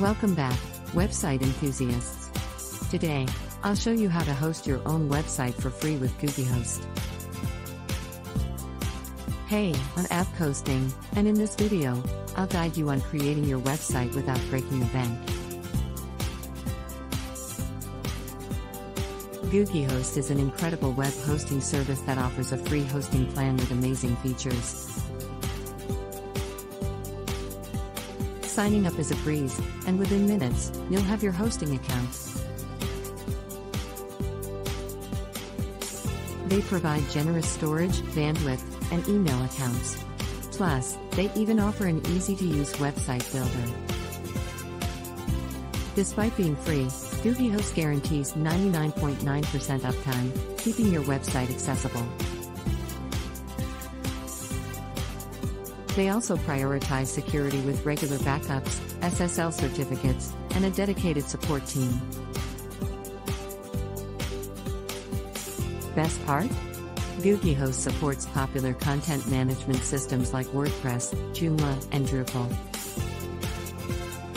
Welcome back, website enthusiasts. Today, I'll show you how to host your own website for free with GoogieHost. Hey, I'm App Hosting, and in this video, I'll guide you on creating your website without breaking the bank. GoogieHost is an incredible web hosting service that offers a free hosting plan with amazing features. Signing up is a breeze, and within minutes, you'll have your hosting account. They provide generous storage, bandwidth, and email accounts. Plus, they even offer an easy to use website builder. Despite being free, GoogieHost guarantees 99.9% uptime, keeping your website accessible. They also prioritize security with regular backups, SSL certificates, and a dedicated support team. Best part? GoogieHost supports popular content management systems like WordPress, Joomla, and Drupal.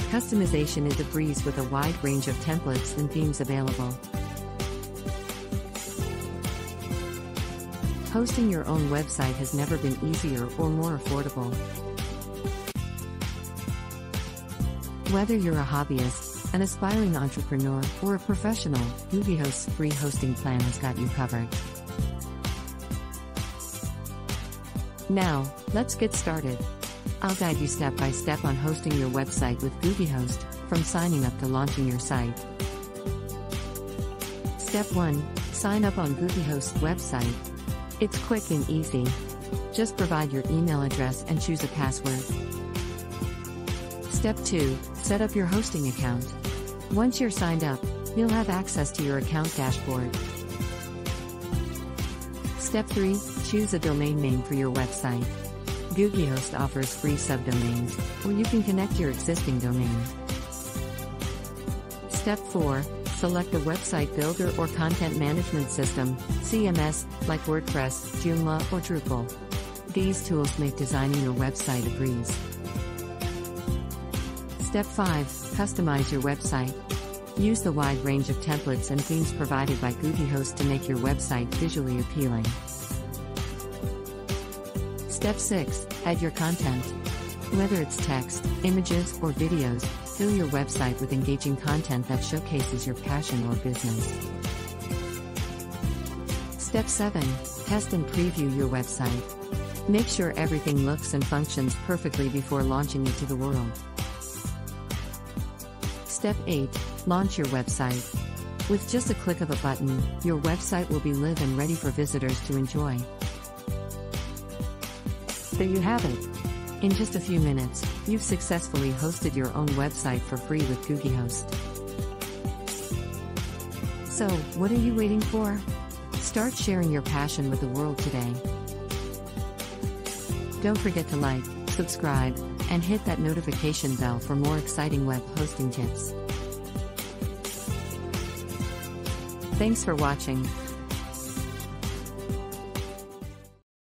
Customization is a breeze with a wide range of templates and themes available. Hosting your own website has never been easier or more affordable. Whether you're a hobbyist, an aspiring entrepreneur, or a professional, GoogieHost's free hosting plan has got you covered. Now, let's get started. I'll guide you step by step on hosting your website with GoogieHost, from signing up to launching your site. Step 1 Sign up on GoogieHost's website. It's quick and easy. Just provide your email address and choose a password. Step 2 Set up your hosting account. Once you're signed up, you'll have access to your account dashboard. Step 3 Choose a domain name for your website. GoogieHost offers free subdomains, or you can connect your existing domain. Step 4 Select a website builder or content management system, CMS, like WordPress, Joomla, or Drupal. These tools make designing your website a breeze. Step 5 Customize your website. Use the wide range of templates and themes provided by GoogieHost to make your website visually appealing. Step 6 Add your content. Whether it's text, images, or videos, fill your website with engaging content that showcases your passion or business. Step 7 Test and preview your website. Make sure everything looks and functions perfectly before launching it to the world. Step 8 Launch your website. With just a click of a button, your website will be live and ready for visitors to enjoy. There you have it. In just a few minutes, you've successfully hosted your own website for free with GoogieHost. So, what are you waiting for? Start sharing your passion with the world today. Don't forget to like, subscribe, and hit that notification bell for more exciting web hosting tips. Thanks for watching.